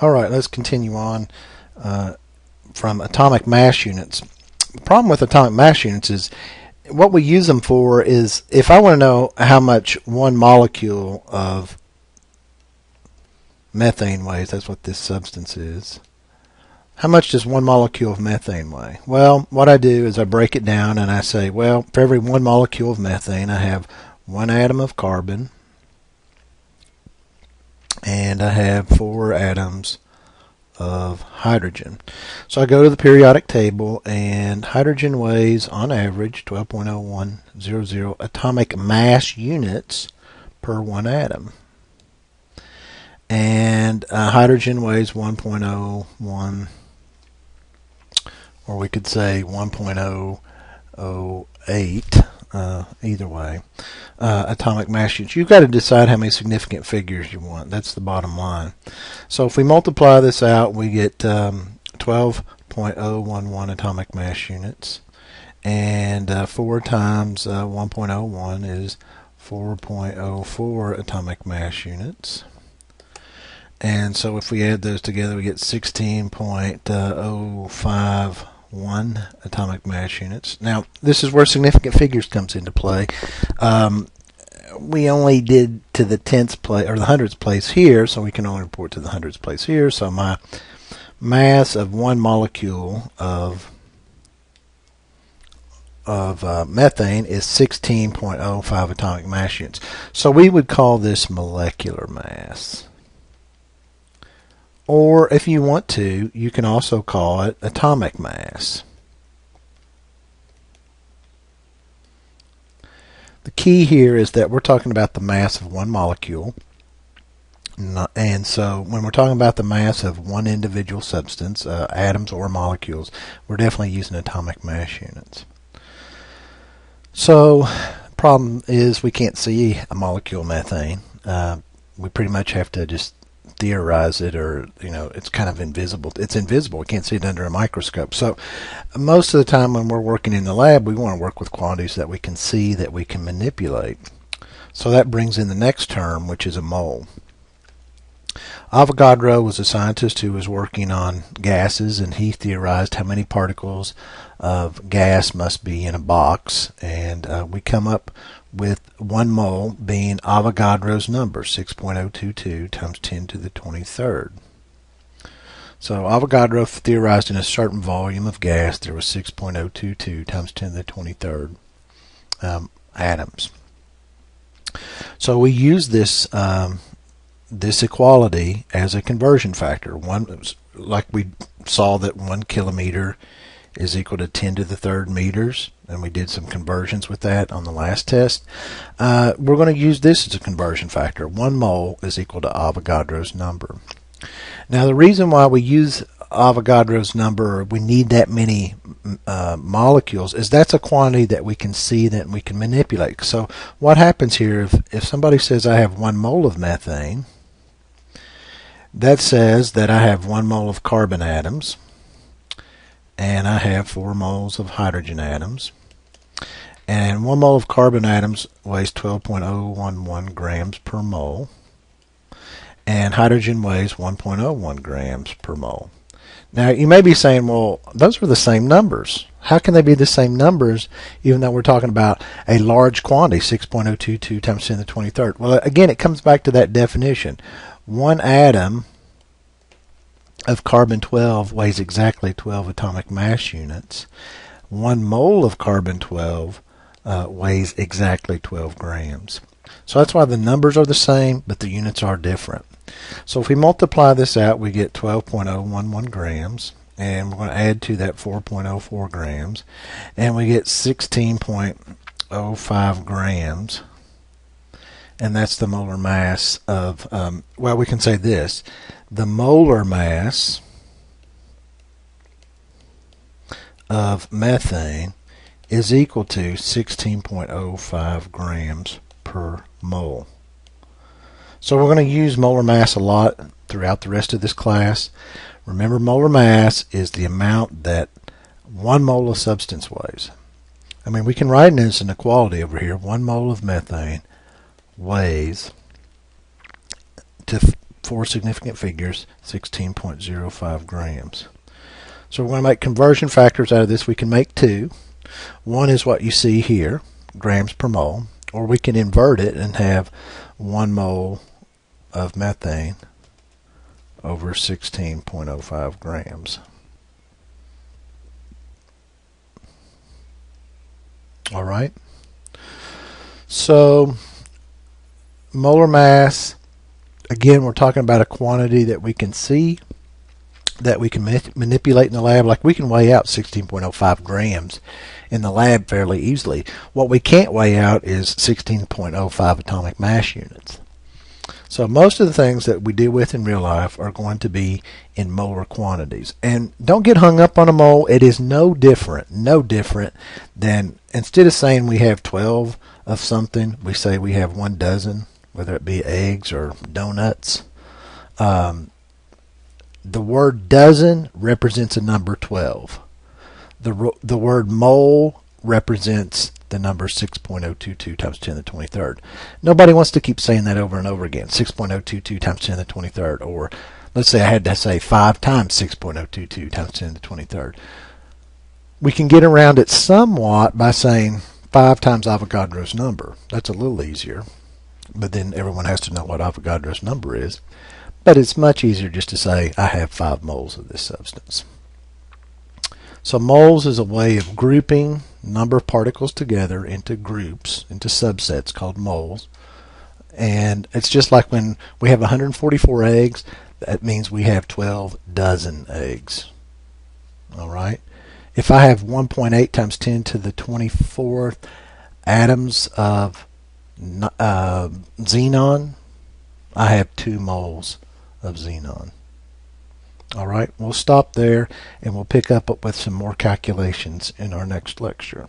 All right, let's continue on uh, from atomic mass units. The problem with atomic mass units is what we use them for is if I want to know how much one molecule of methane weighs, that's what this substance is. How much does one molecule of methane weigh? Well, what I do is I break it down and I say, well, for every one molecule of methane, I have one atom of carbon and I have four atoms of hydrogen. So I go to the periodic table and hydrogen weighs on average 12.0100 atomic mass units per one atom. And uh, hydrogen weighs 1.01 or we could say 1.008 uh, either way, uh, atomic mass units. You've got to decide how many significant figures you want. That's the bottom line. So if we multiply this out, we get um, 12.011 atomic mass units. And uh, 4 times uh, 1.01 is 4.04 atomic mass units. And so if we add those together, we get 16.05 one atomic mass units. Now, this is where significant figures comes into play. Um, we only did to the tenth place or the hundredths place here, so we can only report to the hundredths place here. So my mass of one molecule of of uh, methane is 16.05 atomic mass units. So we would call this molecular mass. Or if you want to, you can also call it atomic mass. The key here is that we're talking about the mass of one molecule. And so when we're talking about the mass of one individual substance, uh, atoms or molecules, we're definitely using atomic mass units. So problem is we can't see a molecule methane. Uh, we pretty much have to just theorize it or you know it's kind of invisible. It's invisible. We can't see it under a microscope. So most of the time when we're working in the lab we want to work with quantities that we can see that we can manipulate. So that brings in the next term which is a mole Avogadro was a scientist who was working on gases, and he theorized how many particles of gas must be in a box. And uh, we come up with 1 mole being Avogadro's number, 6.022 times 10 to the 23rd. So Avogadro theorized in a certain volume of gas there was 6.022 times 10 to the 23rd um, atoms. So we use this um, this equality as a conversion factor. One, like we saw that one kilometer is equal to 10 to the third meters, and we did some conversions with that on the last test. Uh, we're going to use this as a conversion factor. One mole is equal to Avogadro's number. Now, the reason why we use Avogadro's number, we need that many uh, molecules, is that's a quantity that we can see that we can manipulate. So, what happens here if, if somebody says I have one mole of methane, that says that I have one mole of carbon atoms and I have four moles of hydrogen atoms. And one mole of carbon atoms weighs 12.011 grams per mole, and hydrogen weighs 1.01 grams per mole. Now, you may be saying, well, those are the same numbers. How can they be the same numbers even though we're talking about a large quantity, 6.022 times 10 to the 23rd? Well, again, it comes back to that definition. One atom of carbon 12 weighs exactly 12 atomic mass units. One mole of carbon 12 uh, weighs exactly 12 grams. So that's why the numbers are the same, but the units are different. So if we multiply this out, we get 12.011 grams, and we're going to add to that 4.04 grams, and we get 16.05 grams, and that's the molar mass of, um, well, we can say this the molar mass of methane is equal to 16.05 grams per mole. So we're going to use molar mass a lot throughout the rest of this class. Remember molar mass is the amount that one mole of substance weighs. I mean we can write it as an equality over here. One mole of methane weighs to four significant figures, 16.05 grams. So we're going to make conversion factors out of this. We can make two. One is what you see here, grams per mole, or we can invert it and have one mole of methane over 16.05 grams. All right. So molar mass, again, we're talking about a quantity that we can see, that we can manipulate in the lab. Like we can weigh out 16.05 grams in the lab fairly easily. What we can't weigh out is 16.05 atomic mass units. So most of the things that we deal with in real life are going to be in molar quantities. And don't get hung up on a mole. It is no different, no different than instead of saying we have 12 of something, we say we have one dozen, whether it be eggs or donuts. Um, the word dozen represents a number 12. The, the word mole represents the number 6.022 times 10 to the 23rd. Nobody wants to keep saying that over and over again. 6.022 times 10 to the 23rd. Or let's say I had to say 5 times 6.022 times 10 to the 23rd. We can get around it somewhat by saying 5 times Avogadro's number. That's a little easier. But then everyone has to know what Avogadro's number is. But it's much easier just to say I have 5 moles of this substance. So moles is a way of grouping number of particles together into groups, into subsets called moles. And it's just like when we have 144 eggs, that means we have 12 dozen eggs. All right. If I have 1.8 times 10 to the 24th atoms of uh, xenon, I have two moles of xenon. All right, we'll stop there and we'll pick up with some more calculations in our next lecture.